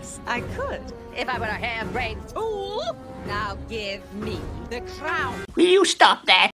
Yes, I could. If I were a harebrained fool. Now give me the crown. Will you stop that?